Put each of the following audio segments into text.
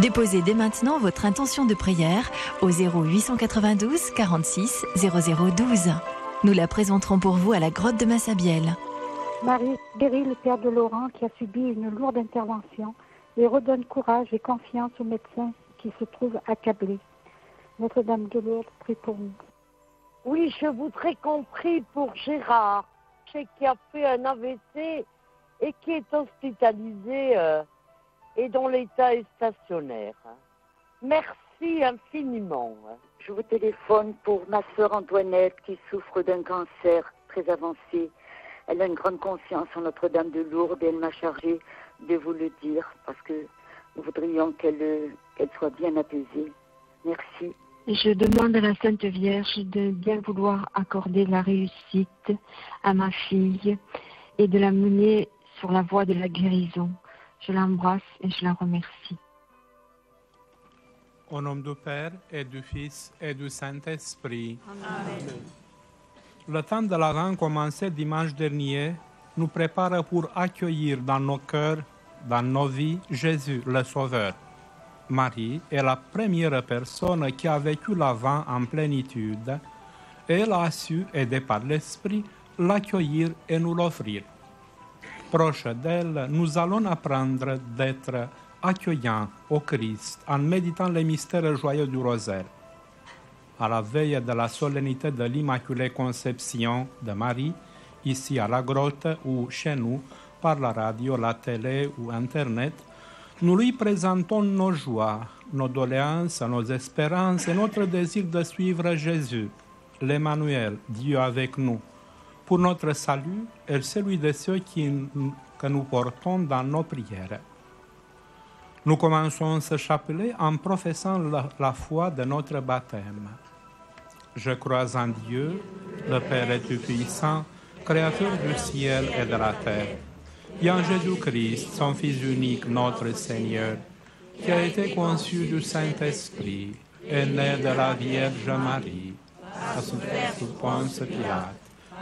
Déposez dès maintenant votre intention de prière au 0892 46 0012. Nous la présenterons pour vous à la grotte de Massabielle. Marie, guéris le père de Laurent qui a subi une lourde intervention et redonne courage et confiance aux médecins qui se trouvent accablés. Notre-Dame de Lourdes, prie pour nous. Oui, je voudrais qu'on prie pour Gérard, qui a fait un AVC et qui est hospitalisé euh, et dont l'état est stationnaire. Merci infiniment. Je vous téléphone pour ma sœur Antoinette qui souffre d'un cancer très avancé. Elle a une grande confiance en Notre-Dame de Lourdes et elle m'a chargé de vous le dire parce que nous voudrions qu'elle qu'elle soit bien apaisée. Merci. Je demande à la Sainte Vierge de bien vouloir accorder la réussite à ma fille et de la mener sur la voie de la guérison. Je l'embrasse et je la remercie. Au nom du Père et du Fils et du Saint-Esprit. Amen. Le temps de l'Avent commencé dimanche dernier nous prépare pour accueillir dans nos cœurs, dans nos vies, Jésus, le Sauveur. Marie est la première personne qui a vécu l'Avent en plénitude et elle a su, aidée par l'Esprit, l'accueillir et nous l'offrir. Proche d'elle, nous allons apprendre d'être accueillants au Christ en méditant les mystères joyeux du rosaire. À la veille de la solennité de l'Immaculée Conception de Marie, ici à la grotte ou chez nous, par la radio, la télé ou Internet, nous lui présentons nos joies, nos doléances, nos espérances et notre désir de suivre Jésus, l'Emmanuel, Dieu avec nous, pour notre salut et celui de ceux que nous portons dans nos prières. Nous commençons ce chapelet en professant la, foi de notre baptême. Je crois en Dieu, le Père Tout-Puissant, Créateur du ciel et de la terre, et en Jésus-Christ, son Fils unique, notre Seigneur, qui a été conçu du Saint-Esprit, est né de la Vierge Marie, a souffert sous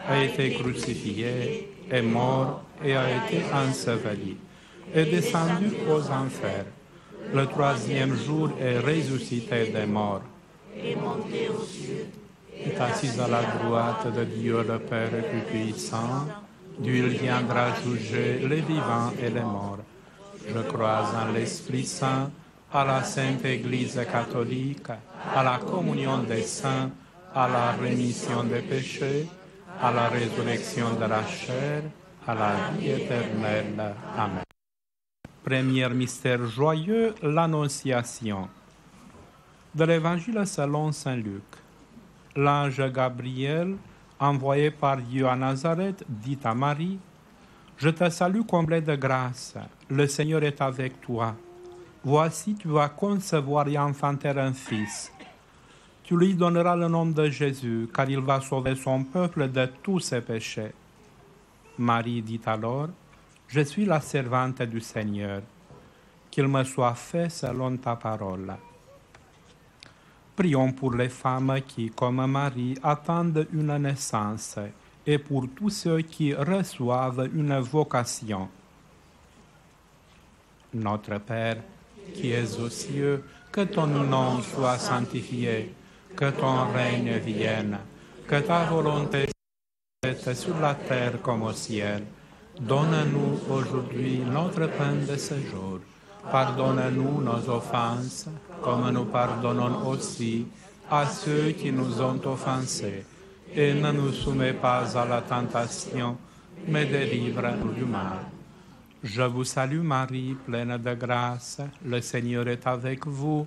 a été crucifié, est mort et a été enseveli, est descendu aux enfers. Le troisième jour est ressuscité des morts. Et monté aux cieux. Est assis à la droite de Dieu le Père Tout-Puissant, d'où il viendra juger les vivants et les morts. Je crois en l'Esprit Saint, à la Sainte Église catholique, à la communion des saints, à la rémission des péchés, à la résurrection de la chair, à la vie éternelle. Amen. Premier mystère joyeux, l'Annonciation. De l'Évangile selon Saint Luc. L'ange Gabriel, envoyé par Dieu à Nazareth, dit à Marie, Je te salue comblée de grâce, le Seigneur est avec toi. Voici, tu vas concevoir et enfanter un fils. Tu lui donneras le nom de Jésus, car il va sauver son peuple de tous ses péchés. Marie dit alors, Je suis la servante du Seigneur, qu'il me soit fait selon ta parole. Prions pour les femmes qui, comme Marie, attendent une naissance et pour tous ceux qui reçoivent une vocation. Notre Père, qui es aux cieux, que ton nom soit sanctifié, que ton règne vienne, que ta volonté soit faite sur la terre comme au ciel. Donne-nous aujourd'hui notre pain de ce jour. Pardonne-nous nos offenses, comme nous pardonnons aussi à ceux qui nous ont offensés. Et ne nous soumets pas à la tentation, mais délivre-nous du mal. Je vous salue Marie, pleine de grâce, le Seigneur est avec vous.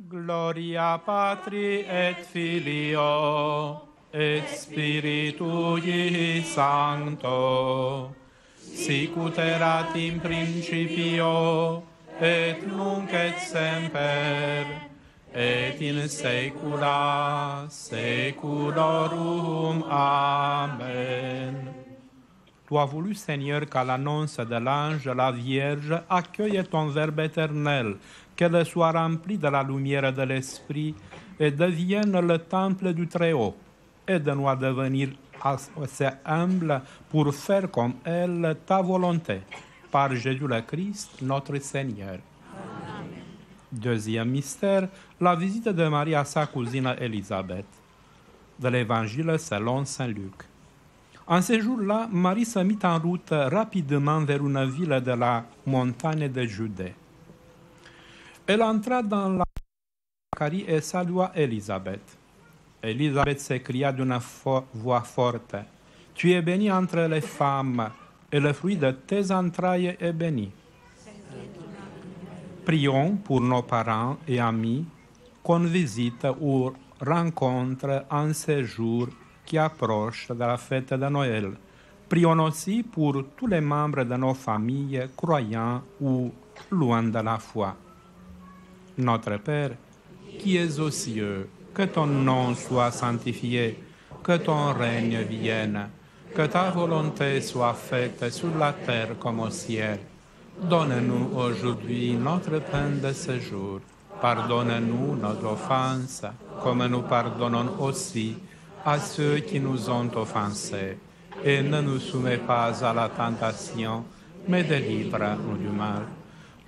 Gloria Patri et Filio et Spiritui Sancto, sic ut erat in principio et nunc et semper et in saecula saeculorum. Amen. Tu as voulu, Seigneur, qu'à l'annonce de l'ange, la Vierge accueille ton Verbe éternel, qu'elle soit remplie de la lumière de l'Esprit et devienne le temple du Très-Haut. Aide-nous à devenir assez humbles pour faire comme elle ta volonté. Par Jésus le Christ, notre Seigneur. Deuxième mystère, la visite de Marie à sa cousine Élisabeth. De l'Évangile selon Saint Luc. En ce jour-là, Marie se mit en route rapidement vers une ville de la montagne de Judée. Elle entra dans la Zacharie et salua Élisabeth. Élisabeth s'écria d'une voix forte, Tu es bénie entre les femmes, et le fruit de tes entrailles est béni. Prions pour nos parents et amis qu'on visite ou rencontre en ces jours qui approchent de la fête de Noël. Prions aussi pour tous les membres de nos familles, croyants ou loin de la foi. Notre Père, qui es aux cieux, que ton nom soit sanctifié, que ton règne vienne, que ta volonté soit faite sur la terre comme au ciel. Donne-nous aujourd'hui notre pain de ce jour. Pardonne-nous nos offenses, comme nous pardonnons aussi à ceux qui nous ont offensés. Et ne nous soumets pas à la tentation, mais délivre-nous du mal.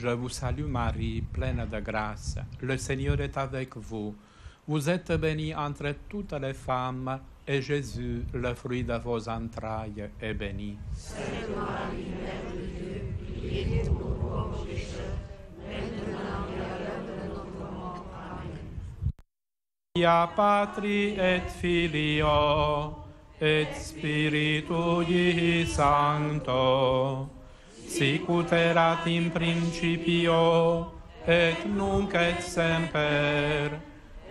Je vous salue Marie, pleine de grâce. Le Seigneur est avec vous. Vous êtes bénie entre toutes les femmes, et Jésus, le fruit de vos entrailles, est béni. Sainte Marie, Mère de Dieu, priez pour nous pauvres pécheurs, maintenant et à l'heure de notre mort. Amen. Ia Patri et Filio et Spiritui Sancto, sicut erat in principio et nunc et semper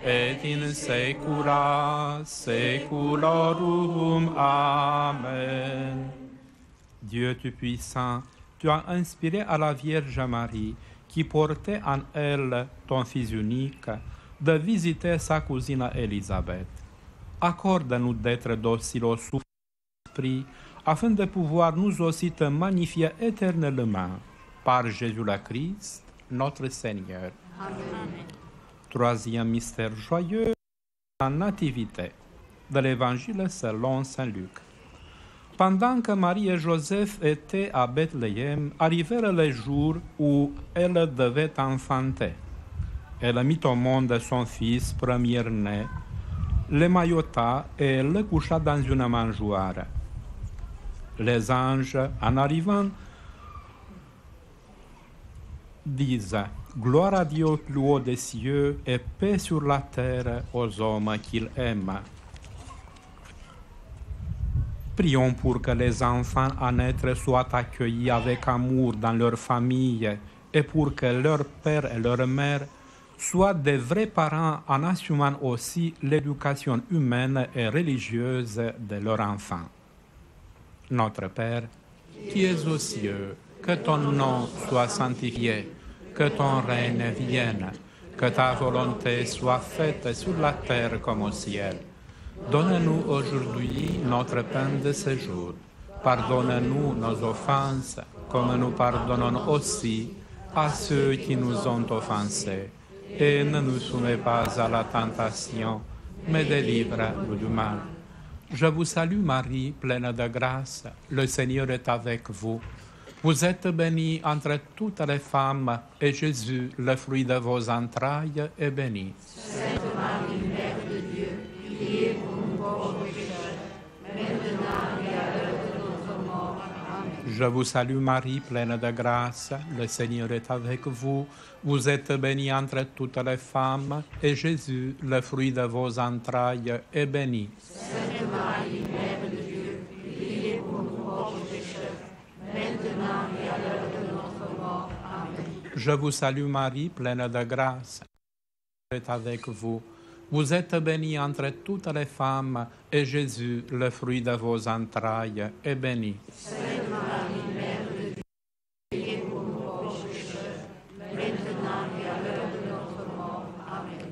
et in saecula saeculorum. Amen. Dieu Tout-Puissant, tu as inspiré à la Vierge Marie, qui portait en elle ton Fils unique, de visiter sa cousine Élisabeth. Accorde-nous d'être dociles au souffle de l'Esprit, afin de pouvoir nous aussi te magnifier éternellement par Jésus le Christ, notre Seigneur. Troisième mystère joyeux, la nativité de l'Évangile selon Saint Luc. Pendant que Marie et Joseph étaient à Bethléem, arrivèrent les jours où elle devait enfanter. Elle mit au monde son fils premier-né, le maillota et le coucha dans une mangeoire. Les anges, en arrivant, disent Gloire à Dieu plus haut des cieux et paix sur la terre aux hommes qu'il aime. Prions pour que les enfants à naître soient accueillis avec amour dans leur famille et pour que leur père et leur mère soient des vrais parents en assumant aussi l'éducation humaine et religieuse de leurs enfants. Notre Père, qui es aux cieux, que ton nom soit sanctifié, que ton règne vienne, que ta volonté soit faite sur la terre comme au ciel. Donne-nous aujourd'hui notre pain de ce jour. Pardonne-nous nos offenses, comme nous pardonnons aussi à ceux qui nous ont offensés. Et ne nous soumets pas à la tentation, mais délivre-nous du mal. Je vous salue Marie, pleine de grâce. Le Seigneur est avec vous. Vous êtes bénie entre toutes les femmes, et Jésus, le fruit de vos entrailles, est béni. Sainte Marie, Mère de Dieu, priez pour nous pauvres pécheurs, maintenant et à l'heure de notre mort. Amen. Je vous salue Marie, pleine de grâce, le Seigneur est avec vous. Vous êtes bénie entre toutes les femmes, et Jésus, le fruit de vos entrailles, est béni. Sainte Je vous salue Marie, pleine de grâce. Le Seigneur est avec vous. Vous êtes bénie entre toutes les femmes, et Jésus, le fruit de vos entrailles, est béni Marie, Mère de Dieu, priez pour nous pauvres pécheurs, maintenant et à l'heure de notre mort. Amen.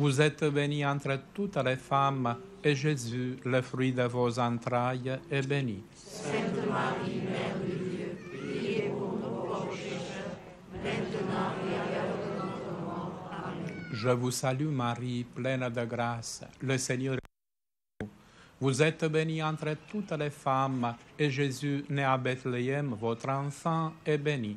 Vous êtes bénie entre toutes les femmes, et Jésus, le fruit de vos entrailles, est béni. Sainte Marie, Mère de Dieu, priez pour nous pauvres pécheurs, maintenant et à l'heure de notre mort. Amen. Je vous salue Marie, pleine de grâce. Le Seigneur est avec vous. Vous êtes bénie entre toutes les femmes, et Jésus, né à Bethléem, votre enfant, est béni.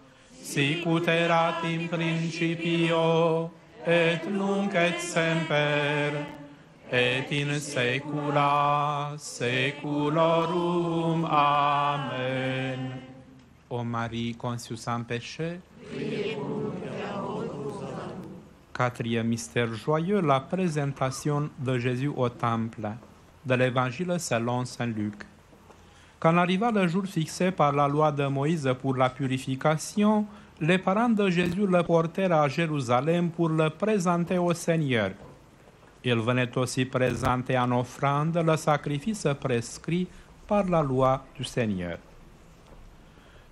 sicut erat in principio et nunc et semper et in saecula saeculorum. Amen. Ô Marie conçue sans péché, Quatrième mystère joyeux, la présentation de Jésus au temple, de l'Évangile selon Saint Luc. Quand arriva le jour fixé par la loi de Moïse pour la purification, les parents de Jésus le portèrent à Jérusalem pour le présenter au Seigneur. Il venait aussi présenter en offrande le sacrifice prescrit par la loi du Seigneur.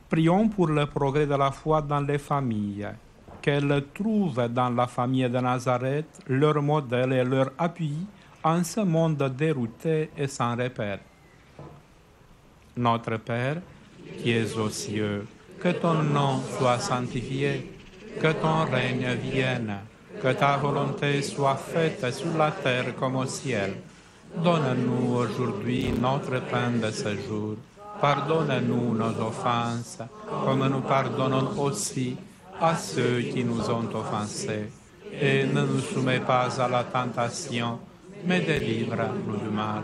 Prions pour le progrès de la foi dans les familles, qu'elles trouvent dans la famille de Nazareth leur modèle et leur appui en ce monde dérouté et sans repère. Notre Père, qui es aux cieux, que ton nom soit sanctifié, que ton règne vienne, que ta volonté soit faite sur la terre comme au ciel. Donne-nous aujourd'hui notre pain de ce jour. Pardonne-nous nos offenses, comme nous pardonnons aussi à ceux qui nous ont offensés. Et ne nous soumets pas à la tentation, mais délivre-nous du mal.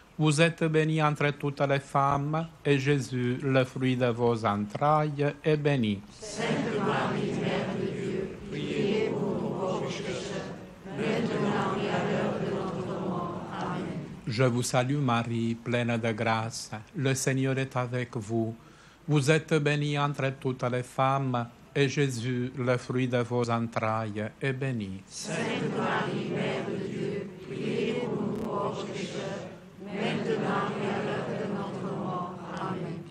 Vous êtes bénie entre toutes les femmes, et Jésus, le fruit de vos entrailles, est béni. Sainte Marie, Mère de Dieu. Je vous salue Marie, pleine de grâce. Le Seigneur est avec vous. Vous êtes bénie entre toutes les femmes, et Jésus, le fruit de vos entrailles, est béni. Sainte Marie, Mère de Dieu, priez pour nous pauvres pécheurs, maintenant et à l'heure de notre mort. Amen.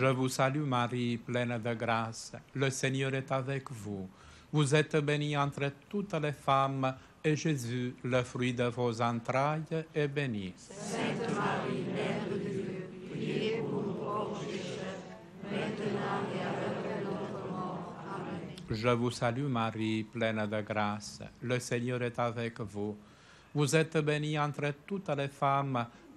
Je vous salue Marie, pleine de grâce. Le Seigneur est avec vous. Vous êtes bénie entre toutes les femmes, et Jésus, le fruit de vos entrailles, est béni. Sainte Marie, Mère de Dieu, priez pour nous pauvres pécheurs, maintenant et à l'heure de notre mort. Amen. Je vous salue Marie, pleine de grâce. Le Seigneur est avec vous. Vous êtes bénie entre toutes les femmes,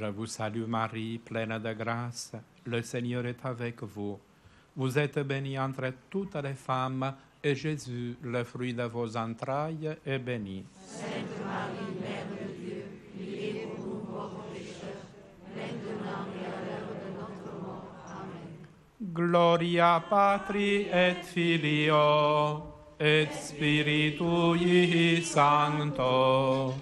Je vous salue Marie, pleine de grâce. Le Seigneur est avec vous. Vous êtes bénie entre toutes les femmes, et Jésus, le fruit de vos entrailles, est béni. Sainte Marie, Mère de Dieu, priez pour nous pauvres pécheurs, maintenant et à l'heure de notre mort. Amen. Gloria Patri et Filio et Spiritui Sancto,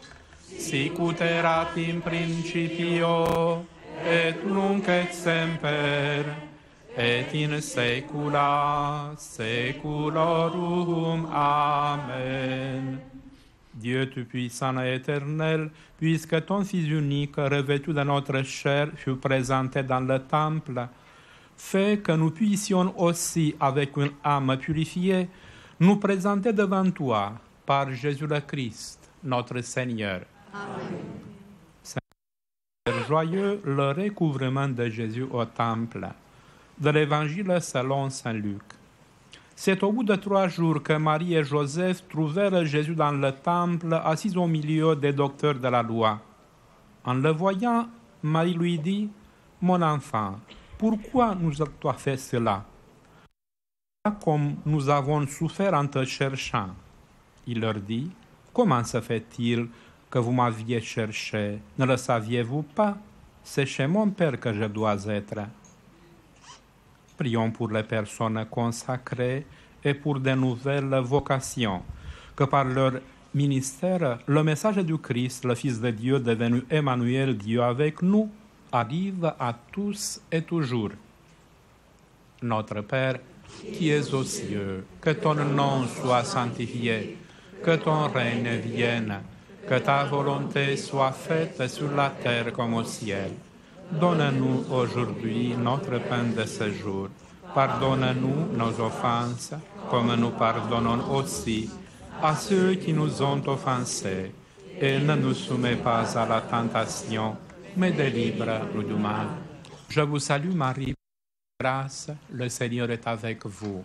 sicut erat in principio et nunc et semper et in saecula saeculorum. Amen. Dieu Tout-Puissant et Éternel, puisque ton Fils unique, revêtu de notre chair, fut présenté dans le temple, fais que nous puissions aussi, avec une âme purifiée, nous présenter devant toi par Jésus le Christ, notre Seigneur. Amen. Joyeux le recouvrement de Jésus au temple. De l'Évangile selon Saint Luc. C'est au bout de trois jours que Marie et Joseph trouvèrent Jésus dans le temple, assis au milieu des docteurs de la loi. En le voyant, Marie lui dit, Mon enfant, pourquoi nous as-tu fait cela? Comme nous avons souffert en te cherchant. Il leur dit, Comment se fait-il que vous m'aviez cherché Ne le saviez-vous pas? C'est chez mon Père que je dois être. Prions pour les personnes consacrées et pour de nouvelles vocations, que par leur ministère, le message du Christ, le Fils de Dieu devenu Emmanuel, Dieu avec nous, arrive à tous et toujours. Notre Père, qui es aux cieux, que ton nom soit sanctifié, que ton règne vienne, que ta volonté soit faite sur la terre comme au ciel. Donne-nous aujourd'hui notre pain de ce jour. Pardonne-nous nos offenses, comme nous pardonnons aussi à ceux qui nous ont offensés. Et ne nous soumets pas à la tentation, mais délivre-nous du mal. Je vous salue Marie, grâce, le Seigneur est avec vous.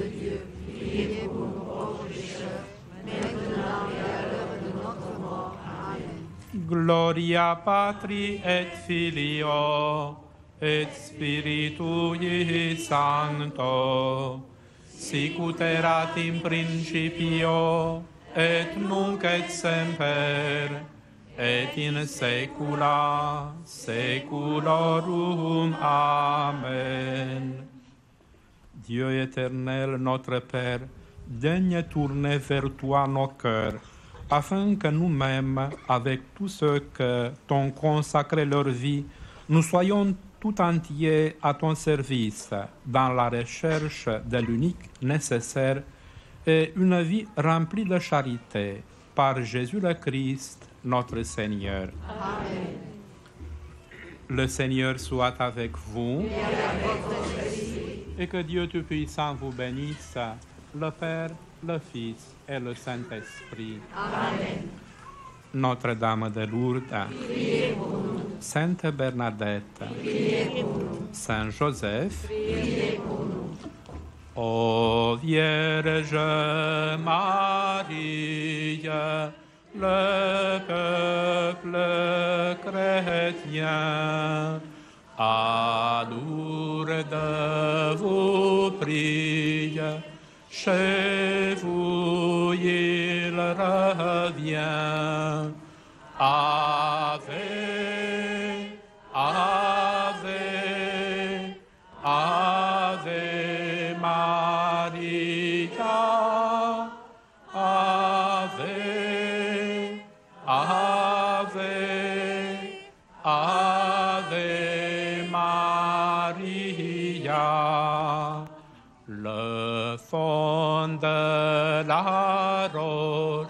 Gloria Patri et Filio et Spiritui Sancto, sic ut erat in principio et nunc et semper et in saecula saeculorum. Amen. Dieu éternel, notre Père, daigne tourner vers toi nos cœurs, afin que nous-mêmes, avec tous ceux que t'ont consacré leur vie, nous soyons tout entiers à ton service dans la recherche de l'unique nécessaire et une vie remplie de charité par Jésus le Christ, notre Seigneur. Amen. Le Seigneur soit avec vous. Et que Dieu Tout-Puissant vous bénisse, le Père, le Fils et le Saint-Esprit. Amen. Notre-Dame de Lourdes, Sainte Bernadette, Saint Joseph, Ô Vierge Marie, le peuple chrétien, à Lourdes vous prie, chez vous il revient. Ave, Ave, Ave Maria, Ave, Ave, Ave Maria. Le fond de la roche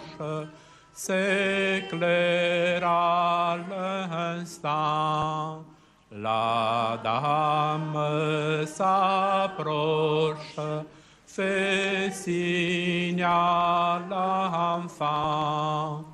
s'éclaire à l'instant. La dame s'approche, fait signe à l'enfant.